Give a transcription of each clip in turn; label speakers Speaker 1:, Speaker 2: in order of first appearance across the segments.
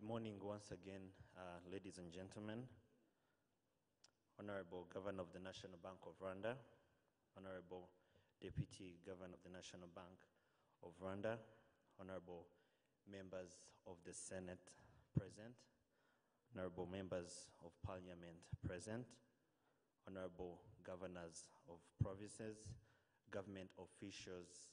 Speaker 1: Good morning once again, uh, ladies and gentlemen. Honorable Governor of the National Bank of Rwanda, Honorable Deputy Governor of the National Bank of Rwanda, Honorable members of the Senate present, Honorable members of Parliament present, Honorable governors of provinces, government officials,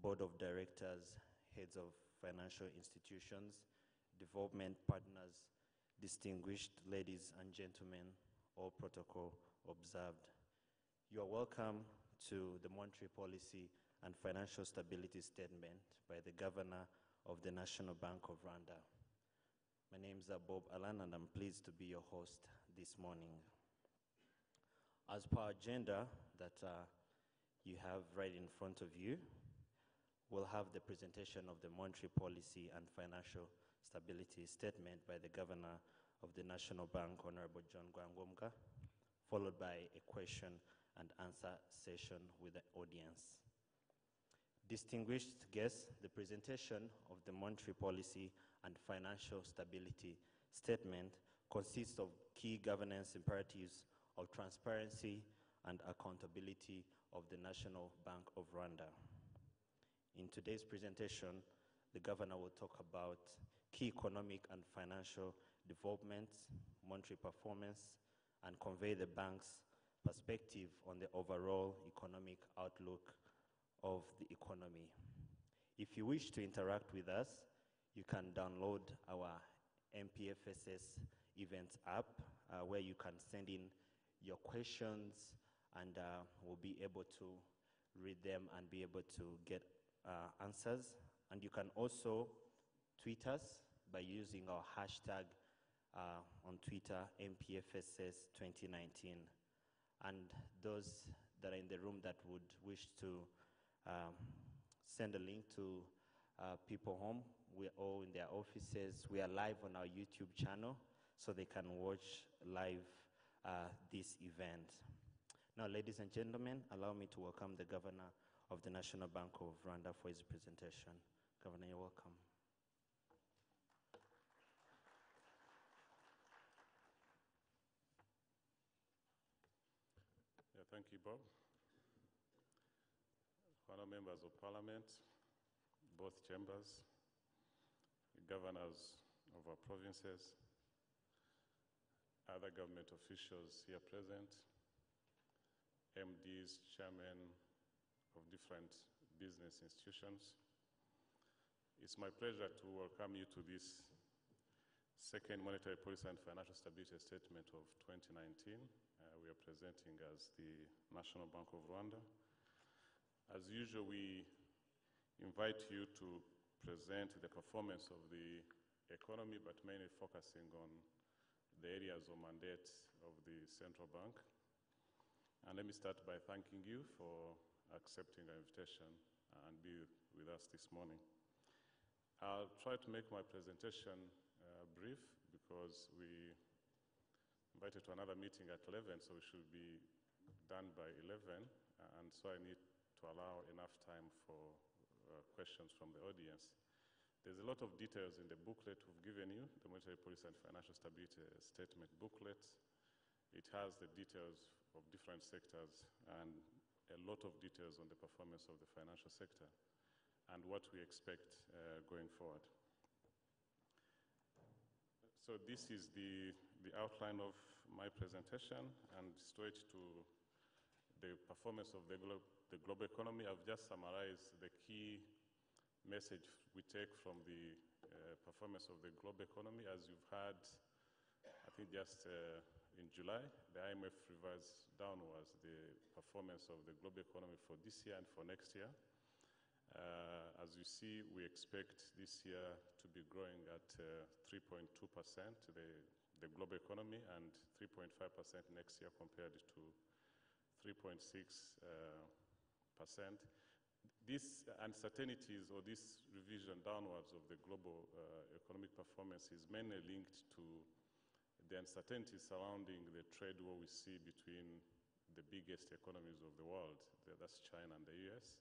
Speaker 1: board of directors, heads of financial institutions, development partners, distinguished ladies and gentlemen, all protocol observed. You are welcome to the Monetary Policy and Financial Stability Statement by the Governor of the National Bank of Rwanda. My name is Bob Alan, and I'm pleased to be your host this morning. As per agenda that uh, you have right in front of you, we'll have the presentation of the Monetary Policy and Financial Stability Statement by the Governor of the National Bank, Honorable John Rwangombwa, followed by a question and answer session with the audience. Distinguished guests, the presentation of the Monetary Policy and Financial Stability Statement consists of key governance imperatives of transparency and accountability of the National Bank of Rwanda. In today's presentation, the governor will talk about key economic and financial developments, monetary performance, and convey the bank's perspective on the overall economic outlook of the economy. If you wish to interact with us, you can download our MPFSS events app uh, where you can send in your questions and uh, we'll be able to read them and be able to get uh, answers. And you can also tweet us by using our hashtag uh, on Twitter, MPFSS 2019. And those that are in the room that would wish to um, send a link to uh, people home, we're all in their offices. We are live on our YouTube channel, so they can watch live uh, this event. Now, ladies and gentlemen, allow me to welcome the governor of the National Bank of Rwanda for his presentation. Governor, you're welcome.
Speaker 2: Yeah, thank you, Bob. Fellow members of parliament, both chambers, governors of our provinces, other government officials here present, MDs, chairmen, of different business institutions. It's my pleasure to welcome you to this second monetary policy and financial stability statement of 2019. Uh, we are presenting as the National Bank of Rwanda. As usual, we invite you to present the performance of the economy, but mainly focusing on the areas of mandate of the central bank. And let me start by thanking you for accepting our invitation and be with us this morning. I'll try to make my presentation uh, brief because we invited to another meeting at 11, so we should be done by 11, and so I need to allow enough time for uh, questions from the audience. There's a lot of details in the booklet we've given you, the Monetary Policy and Financial Stability Statement booklet. It has the details of different sectors and a lot of details on the performance of the financial sector and what we expect uh, going forward. So this is the, the outline of my presentation and straight to the performance of the, glo the global economy. I've just summarized the key message we take from the uh, performance of the global economy. As you've heard, I think just uh, in July, the IMF revised downwards the performance of the global economy for this year and for next year. Uh, as you see, we expect this year to be growing at 3.2%, uh, the, the global economy, and 3.5% next year compared to 3.6%. Uh, These uncertainties or this revision downwards of the global uh, economic performance is mainly linked to the uncertainty surrounding the trade war we see between the biggest economies of the world, that's China and the US.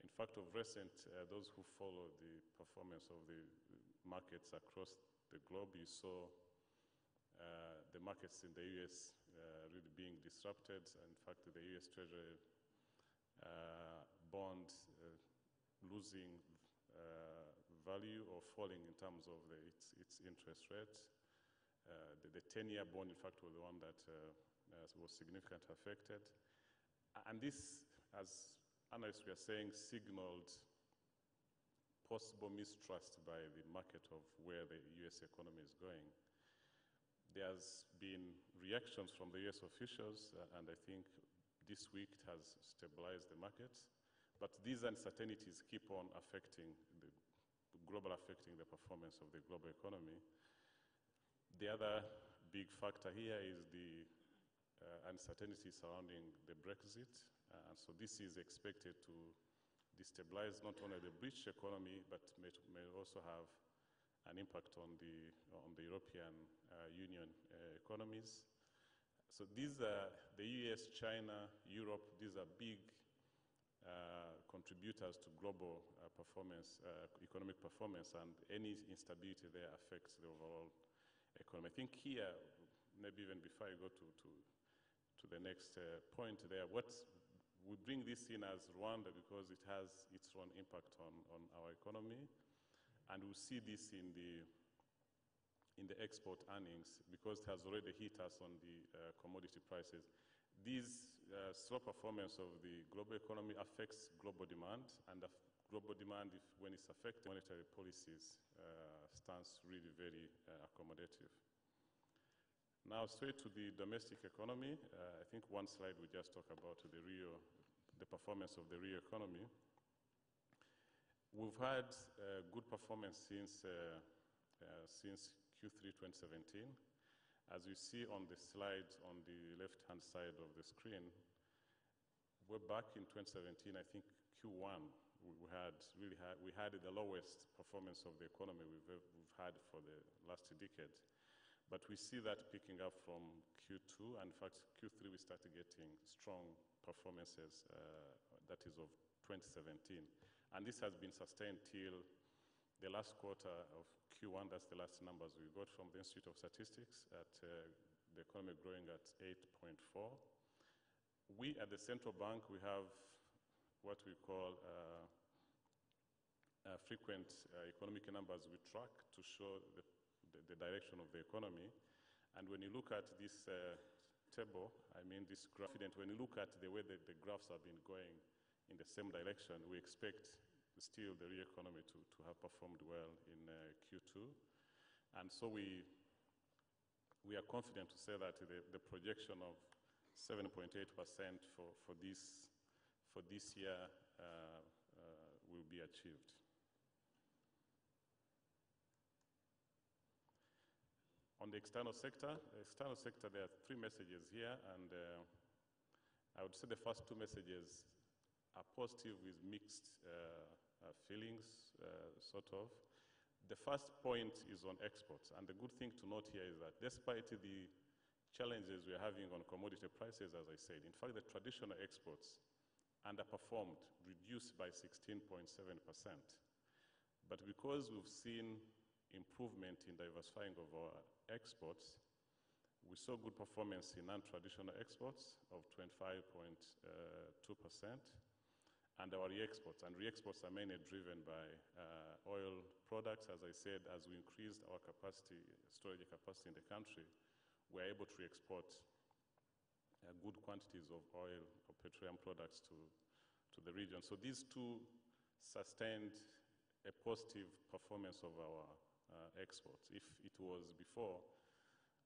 Speaker 2: In fact, of recent, uh, those who follow the performance of the markets across the globe. You saw uh, the markets in the US uh, really being disrupted. In fact, the US Treasury uh, bond uh, losing uh, value or falling in terms of the, its, its interest rate. Uh, the, the 10-year bond, in fact, was the one that was significantly affected. And this, as analysts were saying, signaled possible mistrust by the market of where the US economy is going. There's been reactions from the US officials, uh, and I think this week it has stabilized the market. But these uncertainties keep on affecting the global affecting the performance of the global economy. The other big factor here is the uh, uncertainty surrounding the Brexit. Uh, and so this is expected to destabilize not only the British economy, but may, may also have an impact on the, on the European uh, Union uh, economies. So these are the US, China, Europe, these are big uh, contributors to global uh, performance, economic performance, and any instability there affects the overall economy. I think here, maybe even before I go to, to, to the next uh, point there, what we bring this in as Rwanda because it has its own impact on, on our economy, and we see this in the in the export earnings because it has already hit us on the uh, commodity prices. This uh, slow performance of the global economy affects global demand, and global demand, if, when it's affected, monetary policies uh, stance really very uh, accommodative. Now, straight to the domestic economy. Uh, I think one slide we just talk about the real, the performance of the real economy. We've had uh, good performance since, since Q3 2017. As you see on the slide on the left-hand side of the screen, we're back in 2017, I think Q1, we had really had, we had the lowest performance of the economy we've, we've had for the last decade. But we see that picking up from Q2, and in fact, Q3 we started getting strong performances, uh, that is of 2017. And this has been sustained till the last quarter of Q1, that's the last numbers we got from the Institute of Statistics, at uh, the economy growing at 8.4. We at the central bank, we have what we call uh, uh, frequent uh, economic numbers we track to show the, the, the, direction of the economy. And when you look at this uh, table, I mean this graph, when you look at the way that the graphs have been going in the same direction, we expect still the real economy to, to have performed well in uh, Q2. And so we, we are confident to say that the, the projection of 7.8% for, for, this, for this year uh, uh, will be achieved. On the external sector, the external sector, there are three messages here, and uh, I would say the first two messages are positive with mixed uh, uh, feelings, uh, sort of. The first point is on exports, and the good thing to note here is that despite the challenges we're having on commodity prices, as I said, in fact, the traditional exports underperformed, reduced by 16.7%. But because we've seen improvement in diversifying of our exports, we saw good performance in non-traditional exports of 25.2%, and our re-exports. And re-exports are mainly driven by uh, oil products. As I said, as we increased our capacity, storage capacity in the country, we're able to export uh, good quantities of oil or petroleum products to, to the region. So these two sustained a positive performance of our uh, exports. If it was before,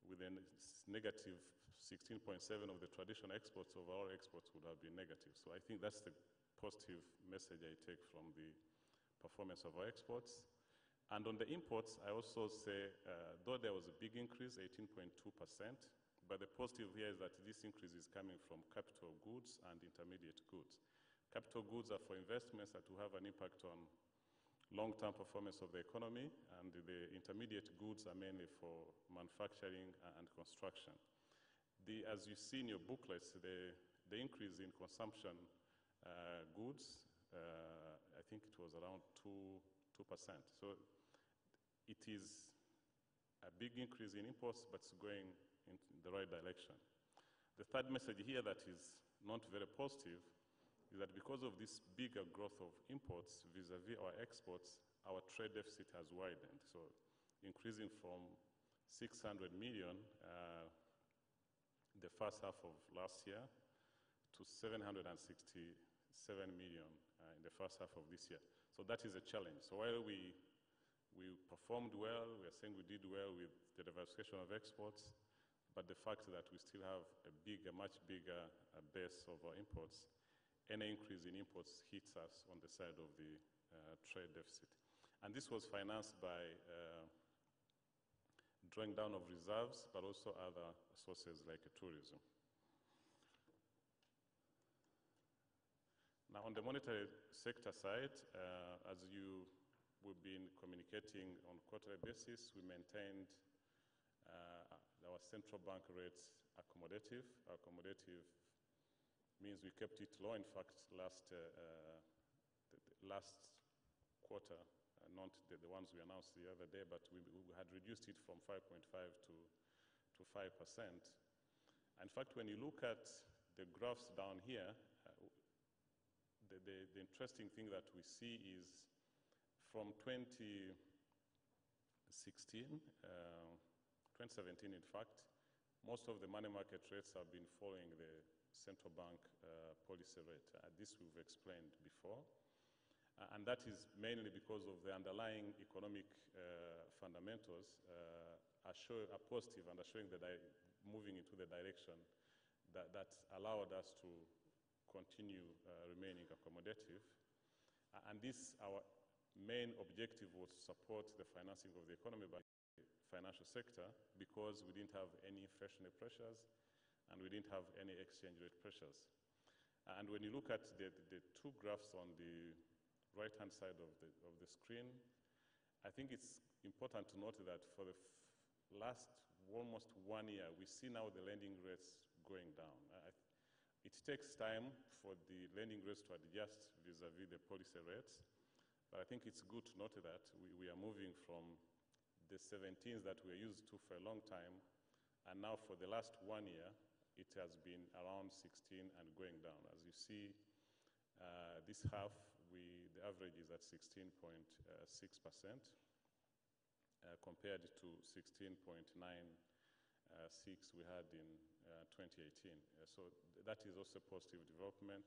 Speaker 2: with a negative 16.7 of the traditional exports, of our exports would have been negative. So I think that's the positive message I take from the performance of our exports. And on the imports, I also say, uh, though there was a big increase, 18.2%, but the positive here is that this increase is coming from capital goods and intermediate goods. Capital goods are for investments that will have an impact on long-term performance of the economy, and the intermediate goods are mainly for manufacturing and construction. The, as you see in your booklets, the, the increase in consumption uh, goods, uh, I think it was around 2, 2%. So it is a big increase in imports, but it's going in the right direction. The third message here that is not very positive is that because of this bigger growth of imports vis-a-vis our exports, our trade deficit has widened. So increasing from 600 million uh, the first half of last year to 767 million uh, in the first half of this year. So that is a challenge. So while we, we performed well, we are saying we did well with the diversification of exports, but the fact that we still have a bigger, much bigger uh, base of our imports, any increase in imports hits us on the side of the uh, trade deficit. And this was financed by uh, drawing down of reserves, but also other sources like tourism. Now, on the monetary sector side, uh, as you we've been communicating on quarterly basis, we maintained our central bank rates accommodative. Accommodative means we kept it low. In fact, last uh, uh the, last quarter, uh, not the, the, ones we announced the other day, but we, we had reduced it from 5.5 to, to 5%. In fact, when you look at the graphs down here, uh, the, the, the, interesting thing that we see is from 2016, uh, 2017 in fact, most of the money market rates have been following the central bank uh, policy rate. Uh, this we've explained before. Uh, and that is mainly because of the underlying economic uh, fundamentals uh, are, show, are, positive and are showing that moving into the direction that, that allowed us to continue uh, remaining accommodative. and this, our main objective was to support the financing of the economy by financial sector because we didn't have any inflationary pressures and we didn't have any exchange rate pressures. And when you look at the, the two graphs on the right-hand side of the, of the screen, I think it's important to note that for the last almost one year, we see now the lending rates going down. I, it takes time for the lending rates to adjust vis-a-vis -vis the policy rates, but I think it's good to note that we, we are moving from the 17s that we used to for a long time, and now for the last one year, it has been around 16 and going down. As you see, uh, this half we, the average is at 16.6% uh, uh, compared to 16.96 we had in 2018. so th that is also positive development.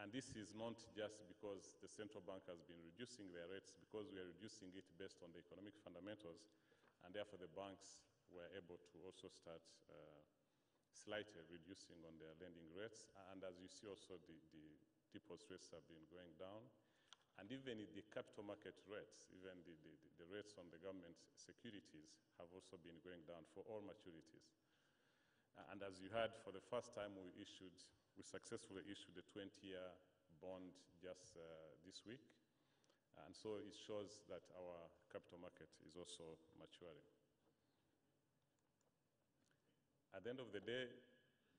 Speaker 2: And this is not just because the central bank has been reducing their rates, because we are reducing it based on the economic fundamentals, and therefore the banks were able to also start uh, slightly reducing on their lending rates. And as you see also the, the deposit rates have been going down. And even the capital market rates, even the, the, the, rates on the government securities have also been going down for all maturities. And as you heard, for the first time we issued, we successfully issued a 20-year bond just uh, this week. And so it shows that our capital market is also maturing. At the end of the day,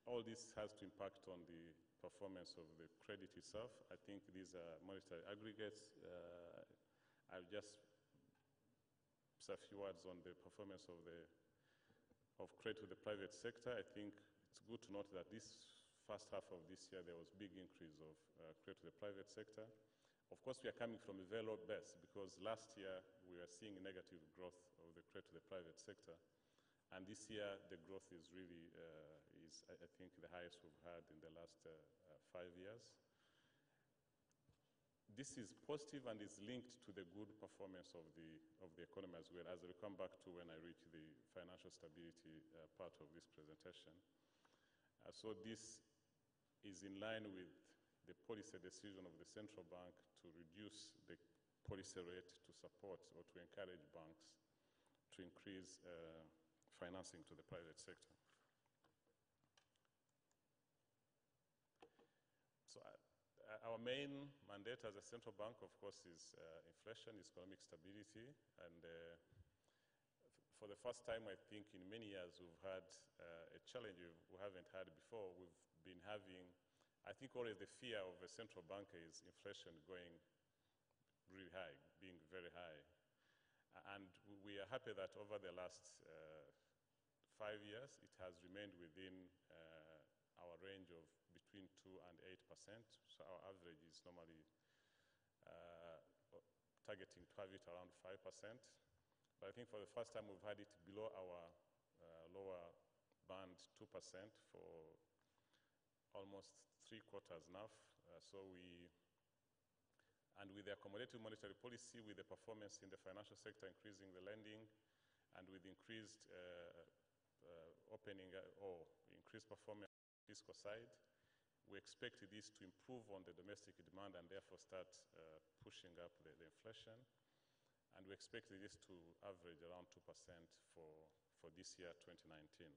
Speaker 2: all this has to impact on the performance of the credit itself. I think these are monetary aggregates. Uh, I'll just say a few words on the performance of the of credit to the private sector. I think it's good to note that this first half of this year there was big increase of uh, credit to the private sector. Of course, we are coming from a very low base because last year we were seeing negative growth of the credit to the private sector. And this year, the growth is really, uh, is, I think, the highest we've had in the last uh, uh, five years. This is positive and is linked to the good performance of the, of the economy as well, as I will come back to when I reach the financial stability uh, part of this presentation. Uh, so this is in line with the policy decision of the central bank to reduce the policy rate to support or to encourage banks to increase uh, financing to the private sector. So uh, our main mandate as a central bank, of course, is uh, inflation, is economic stability, and uh, for the first time, I think, in many years, we've had uh, a challenge we haven't had before. We've been having, I think, always the fear of a central bank is inflation going really high, being very high. And we are happy that over the last uh, five years, it has remained within uh, our range of between 2 and 8 percent. So our average is normally uh, targeting to have it around 5 percent. But I think for the first time, we've had it below our uh, lower band 2 percent for almost three quarters now. Uh, so we and with the accommodative monetary policy, with the performance in the financial sector increasing the lending, and with increased uh, uh, opening uh, or increased performance on the fiscal side, we expect this to improve on the domestic demand and therefore start uh, pushing up the, the, inflation. And we expect this to average around 2% for, for this year, 2019.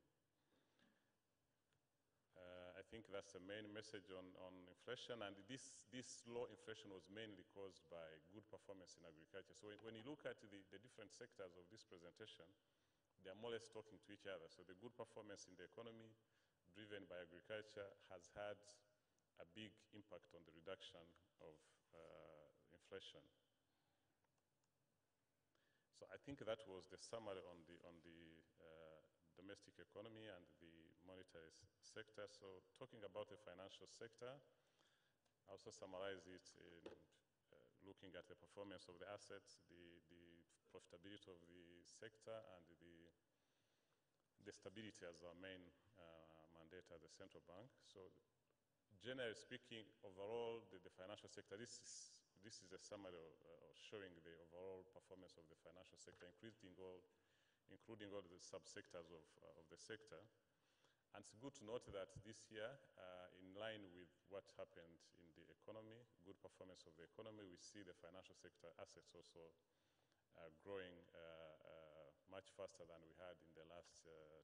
Speaker 2: Uh, I think that's the main message on, on inflation. And this, this low inflation was mainly caused by good performance in agriculture. So when you look at the, the different sectors of this presentation, they are more or less talking to each other. So the good performance in the economy, driven by agriculture, has had a big impact on the reduction of uh, inflation. So I think that was the summary on the, on the uh, domestic economy and the monetary sector. So talking about the financial sector, I also summarize it in uh, looking at the performance of the assets, the, the profitability of the sector, and the, the stability as our main mandate as the central bank. So generally speaking, overall, the, the financial sector, this is, this is a summary of, uh, showing the overall performance of the financial sector, increasing all including all the subsectors of, uh, of the sector. And it's good to note that this year, uh, in line with what happened in the economy, good performance of the economy, we see the financial sector assets also uh, growing uh, uh, much faster than we had in the last, uh,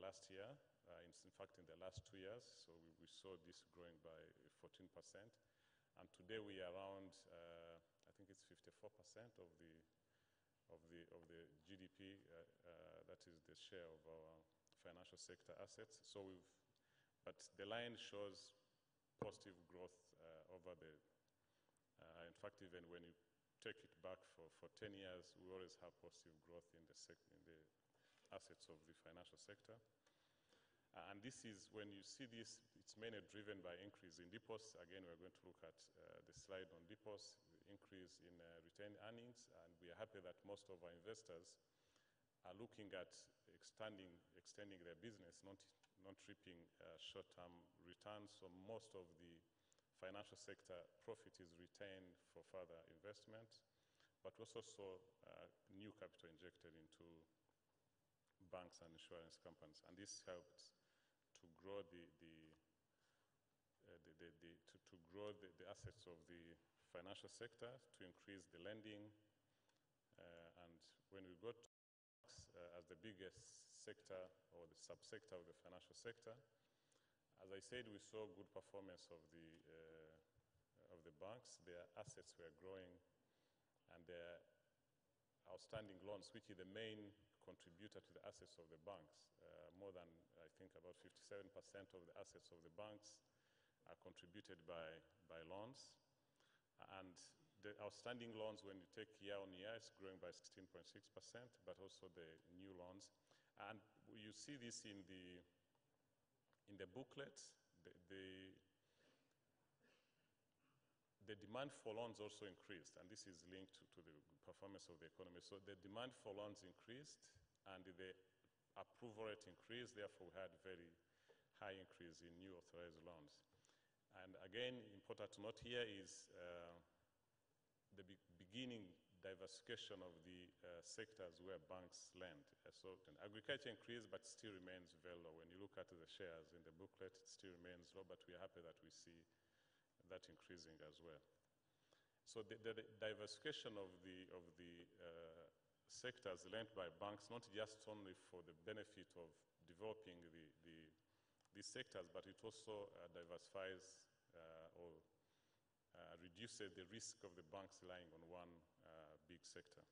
Speaker 2: last year. In, in, fact, in the last two years, so we, we saw this growing by 14%. And today we are around, I think it's 54% of the of the, of the GDP, uh, uh, that is the share of our financial sector assets. So we've, but the line shows positive growth uh, over the, in fact, even when you take it back for, for 10 years, we always have positive growth in the, in the assets of the financial sector. Uh, and this is, when you see this, it's mainly driven by increase in deposits. Again, we're going to look at uh, the slide on deposits increase in uh, retained earnings, and we are happy that most of our investors are looking at extending, extending their business, not, not reaping uh, short-term returns. So most of the financial sector profit is retained for further investment, but we also saw uh, new capital injected into banks and insurance companies, and this helped grow the, the, uh, the, the, the to, to, grow the, the assets of the financial sector to increase the lending. Uh, and when we go got banks uh, as the biggest sector or the subsector of the financial sector, as I said, we saw good performance of the, uh, of the banks. Their assets were growing and their outstanding loans, which is the main contributor to the assets of the banks. Uh, more than, I think, about 57% of the assets of the banks are contributed by, by loans. And the outstanding loans, when you take year on year, it's growing by 16.6%, but also the new loans. And you see this in the, in the booklet. The, the, the demand for loans also increased, and this is linked to, to, the performance of the economy. So the demand for loans increased, and the approval rate increased, therefore we had very high increase in new authorized loans. And again, important to note here is uh, the be beginning diversification of the uh, sectors where banks lend. So agriculture increased, but still remains very low. When you look at the shares in the booklet, it still remains low, but we are happy that we see that increasing as well. So the, the, diversification of the, of the uh, sectors lent by banks, not just only for the benefit of developing the, the these sectors, but it also uh, diversifies uh, or uh, reduces the risk of the banks relying on one big sector.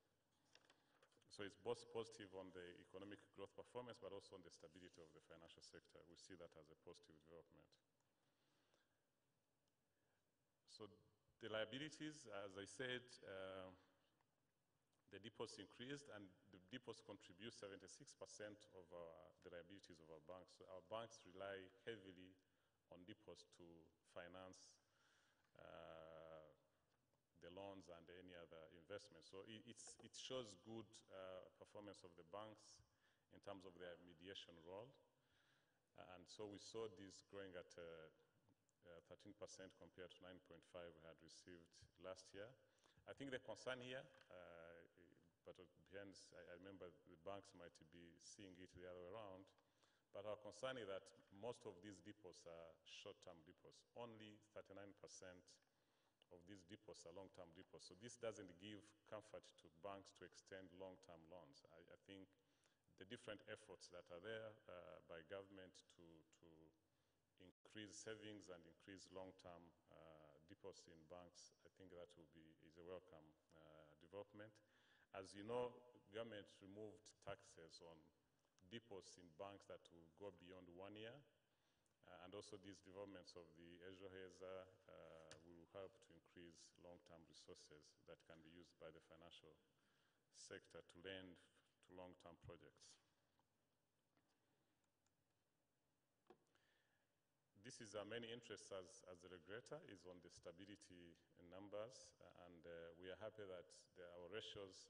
Speaker 2: So it's both positive on the economic growth performance, but also on the stability of the financial sector. We see that as a positive development. So the liabilities, as I said, uh, the deposits increased, and the deposits contribute 76% of our, the liabilities of our banks. So our banks rely heavily on deposits to finance uh, the loans and any other investments. So it, it shows good uh, performance of the banks in terms of their mediation role. And so we saw this growing at uh, uh, 13% compared to 9.5 we had received last year. I think the concern here, uh, but it depends, I, I remember the banks might be seeing it the other way around, but our concern is that most of these deposits are short-term deposits. Only 39% of these deposits are long-term deposits. So this doesn't give comfort to banks to extend long-term loans. I, I think the different efforts that are there uh, by government to, to increase savings and increase long-term uh, deposits in banks, I think that will be is a welcome uh, development. As you know, government removed taxes on deposits in banks that will go beyond one year. Uh, and also these developments of the Ejoheza uh, will help to increase long-term resources that can be used by the financial sector to lend to long-term projects. This is our main interest as, as the regulator is on the stability in numbers, and uh, we are happy that the, our ratios